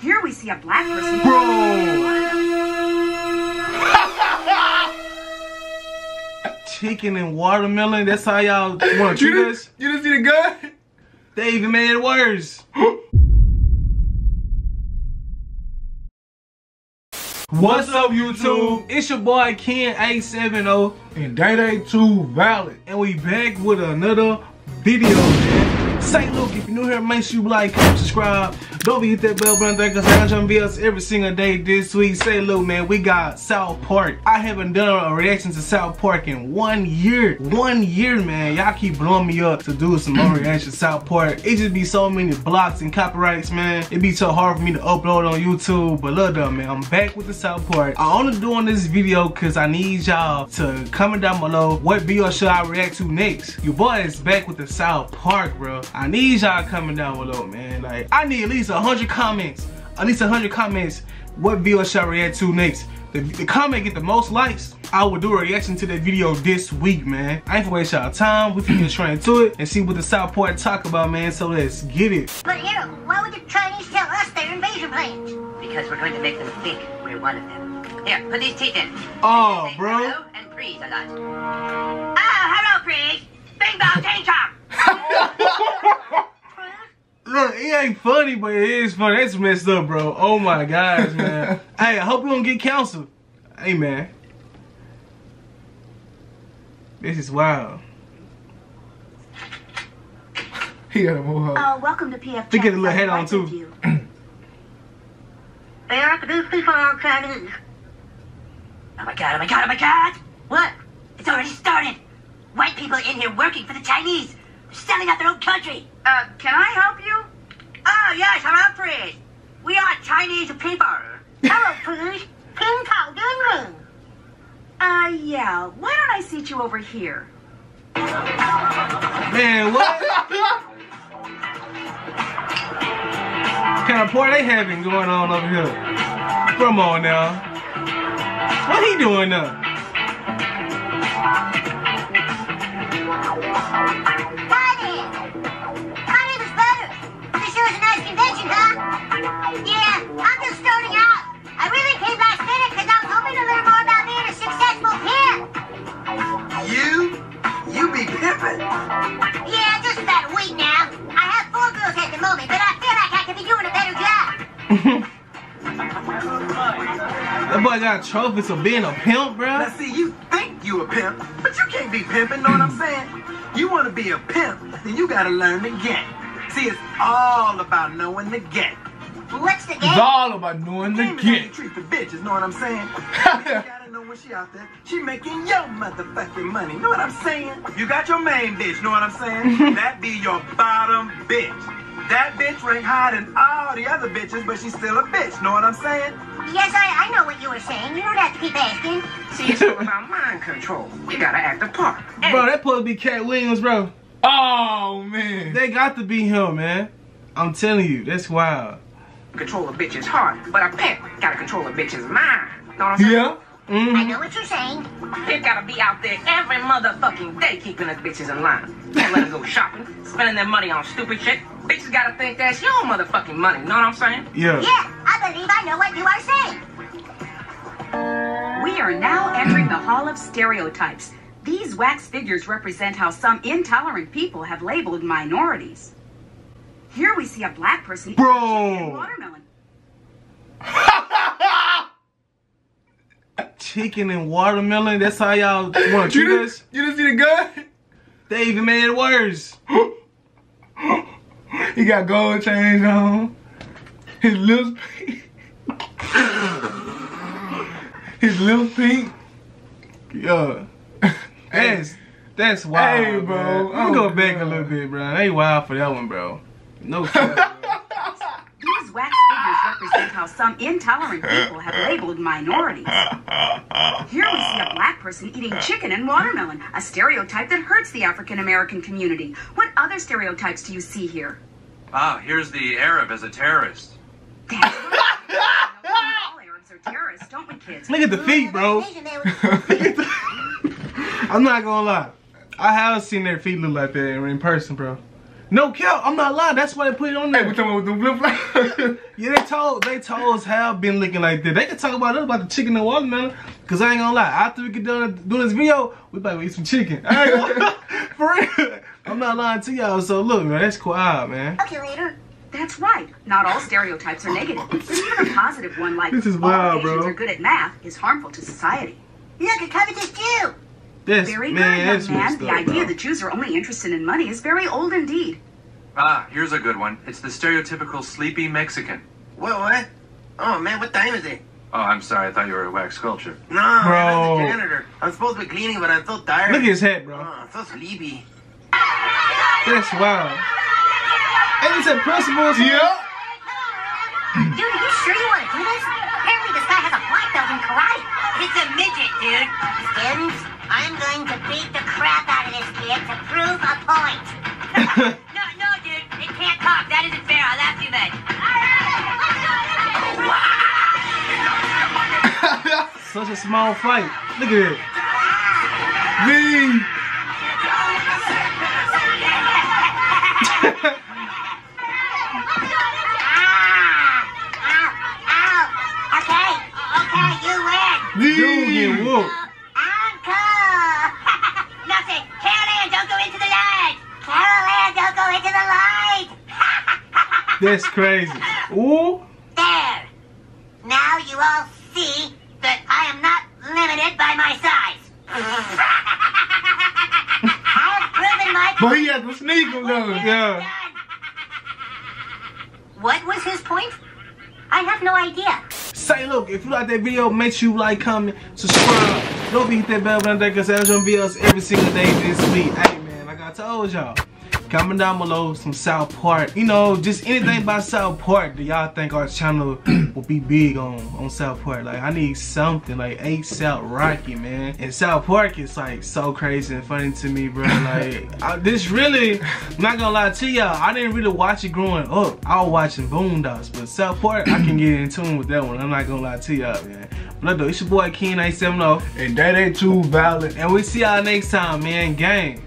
Here we see a black person. Bro. Chicken and watermelon. That's how y'all want to treat us. you didn't see the gun? They even made it worse. What's up, YouTube? It's your boy Ken 870, And Day Day 2 Valid. and we back with another video, man. Say, look, if you're new here, make sure you like, comment, subscribe. Don't be hit that bell button there, cause I'm trying to be us every single day this week. Say, look, man, we got South Park. I haven't done a reaction to South Park in one year. One year, man. Y'all keep blowing me up to do some more reaction to South Park. It just be so many blocks and copyrights, man. It be so hard for me to upload on YouTube. But look though, man, I'm back with the South Park. I only doing this video cause I need y'all to comment down below what video should I react to next. Your boy is back with the South Park, bro. I need y'all coming down below, man. Like, I need at least 100 comments. At least 100 comments. What video should I react to next? The, the comment get the most likes, I will do a reaction to that video this week, man. I ain't gonna waste y'all time. We can get straight into it and see what the South Park talk about, man. So let's get it. But you know, why would the Chinese tell us their invasion plans? Because we're going to make them think we're one of them. Here, put these teeth in. Oh, bro. Hello and freeze a lot. Oh, hello, Freeze. Bing bong, chain chomp. Look, it ain't funny, but it is funny. That's messed up, bro. Oh my gosh, man. hey, I hope you don't get canceled. Hey, man. This is wild. He got a mohawk. Uh, welcome to PF. They get a little head on, too. They are these people are Chinese. Oh my god, oh my god, oh my god! What? It's already started! White people in here working for the Chinese! They're selling out their own country! Uh, can I help you? Oh, yes, hello, Freeze. We are Chinese people. Hello, Freeze. Ping Tao Ding Ring. Uh, yeah. Why don't I seat you over here? Man, what? kind of party they having going on over here? Come on now. What he doing now? Yeah, just about a week now. I have four girls at the moment, but I feel like I could be doing a better job. That boy got trophies for being a pimp, Now bruh. see, you think you a pimp, but you can't be pimping, know what I'm saying? You want to be a pimp, then you gotta learn the game. See, it's all about knowing the game. What's the It's game? all about knowing the Game is how you game. treat the bitches, know what I'm saying? you gotta know when she out there, she making your motherfucking money, know what I'm saying? You got your main bitch, know what I'm saying? that be your bottom bitch. That bitch rank higher than all the other bitches, but she's still a bitch, know what I'm saying? Yes, I, I know what you were saying. You don't have to keep asking. See, it's all about mind control. You gotta act the part. Bro, that supposed to be Katt Williams, bro. Oh, man. They got to be him, man. I'm telling you, that's wild. Control a bitch's heart, but a pimp gotta control a bitch's mind. Know what I'm saying? Yeah? I Mm-hmm. know what you're saying. Pimp gotta be out there every motherfucking day keeping his bitches in line. Can't let them go shopping, spending their money on stupid shit. Bitches gotta think that's your motherfucking money. Know what I'm saying? Yeah. Yeah, I believe I know what you are saying. We are now entering the Hall of Stereotypes. These wax figures represent how some intolerant people have labeled minorities. Here we see a black person eating Bro. chicken and watermelon. Chicken and watermelon, that's how y'all want to treat us? you didn't see the gun? They even made it worse. He got gold chains on. His lips pink. His lips pink. Yeah. That's that's wild. Hey, bro. Man. Let me oh, go Oh, back a little bit, bro. They wild for that one, bro. No cap. These wax figures represent how some intolerant people have labeled minorities. Here we see a black person eating chicken and watermelon, a stereotype that hurts the African American community. What other stereotypes do you see here? Ah, here's the Arab as a terrorist. That's right. All Arabs are terrorists, don't we, kids? Look at the feet, bro. I'm not gonna lie. I have seen their feet look like that in person, bro. No cap, I'm not lying. That's why they put it on Hey, there. we talking about the blue flag. Yeah, they told they told us have been looking like that. They can talk about us about the chicken and watermelon. Cause I ain't gonna lie, after we get done doing this video, we about to eat some chicken. I ain't gonna lie. For real. I'm not lying to y'all. So look, man, that's quiet, man. Okay, later. That's right. Not all stereotypes are negative. Even a positive one like This is wild, all wild, Asians bro. are good at math is harmful to society. Look, it covered this Jew. That's Very man, good, young man. The idea that Jews are only interested in money is very old indeed. Ah, here's a good one. It's the stereotypical sleepy Mexican. What, what? Oh, man, what time is it? Oh, I'm sorry. I thought you were a wax sculpture. No, Bro. I'm the janitor. I'm supposed to be cleaning, but I'm so tired. Look at his hat, Oh, bro. I'm so sleepy. That's wild. And he said principles? yeah. Dude, are you sure you want to do this? Apparently this guy has a black belt in karate. It's a midget, dude. Skins, I'm going to beat the crap out of this kid to prove a point. no, no, dude. It can't talk. That isn't fair. I laughed too much. Such a small fight. Look at it. Ah. V. That's crazy. Ooh. There. Now you all see that I am not limited by my size. I've proven my But he had to sneak though. Yeah. What was his point? I have no idea. Say, look, if you like that video, make sure you like, comment, subscribe. Don't forget that bell button because I'm gonna videos every single day this week. Hey, man, like I told y'all, comment down below some South Park. You know, just anything about South Park that y'all think our channel will be big on on South Park. Like, I need something like Eight South Rocky, man. And South Park is like so crazy and funny to me, bro. Like, I, this really, I'm not gonna lie to y'all, I didn't really watch it growing up. I was watching Boondocks, but South Park, I can get in tune with that one. I'm not gonna lie to y'all, man. But though, it's your boy Ken 870, And that ain't too valid. and we see y'all next time, man. Gang.